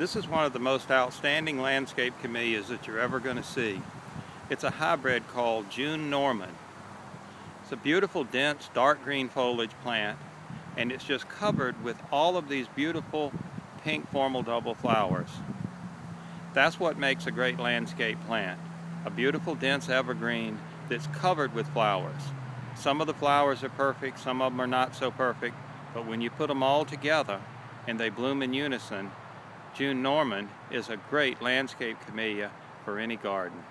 This is one of the most outstanding landscape camellias that you're ever going to see. It's a hybrid called June Norman. It's a beautiful, dense, dark green foliage plant, and it's just covered with all of these beautiful pink formal double flowers. That's what makes a great landscape plant. A beautiful, dense evergreen that's covered with flowers. Some of the flowers are perfect, some of them are not so perfect, but when you put them all together and they bloom in unison, June Norman is a great landscape camellia for any garden.